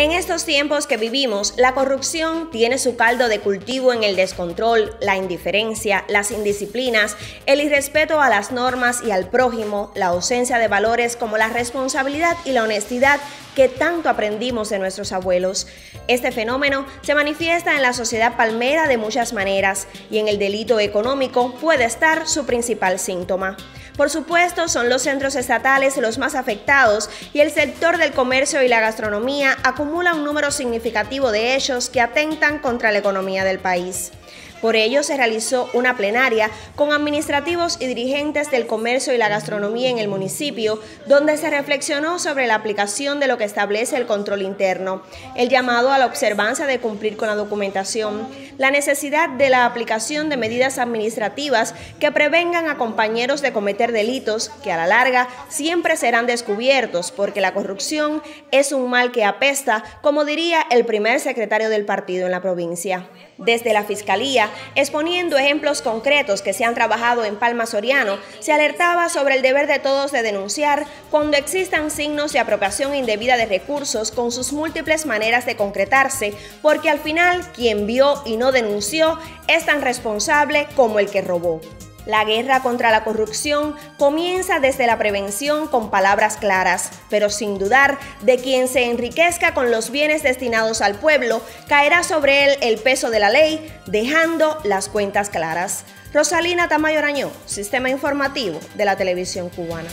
En estos tiempos que vivimos, la corrupción tiene su caldo de cultivo en el descontrol, la indiferencia, las indisciplinas, el irrespeto a las normas y al prójimo, la ausencia de valores como la responsabilidad y la honestidad que tanto aprendimos de nuestros abuelos. Este fenómeno se manifiesta en la sociedad palmera de muchas maneras y en el delito económico puede estar su principal síntoma. Por supuesto, son los centros estatales los más afectados y el sector del comercio y la gastronomía acumula un número significativo de hechos que atentan contra la economía del país. Por ello se realizó una plenaria con administrativos y dirigentes del comercio y la gastronomía en el municipio, donde se reflexionó sobre la aplicación de lo que establece el control interno, el llamado a la observancia de cumplir con la documentación, la necesidad de la aplicación de medidas administrativas que prevengan a compañeros de cometer delitos que a la larga siempre serán descubiertos porque la corrupción es un mal que apesta, como diría el primer secretario del partido en la provincia. Desde la Fiscalía, exponiendo ejemplos concretos que se han trabajado en Palma Soriano, se alertaba sobre el deber de todos de denunciar cuando existan signos de apropiación indebida de recursos con sus múltiples maneras de concretarse, porque al final quien vio y no denunció es tan responsable como el que robó. La guerra contra la corrupción comienza desde la prevención con palabras claras, pero sin dudar de quien se enriquezca con los bienes destinados al pueblo, caerá sobre él el peso de la ley, dejando las cuentas claras. Rosalina Tamayo Arañó, Sistema Informativo de la Televisión Cubana.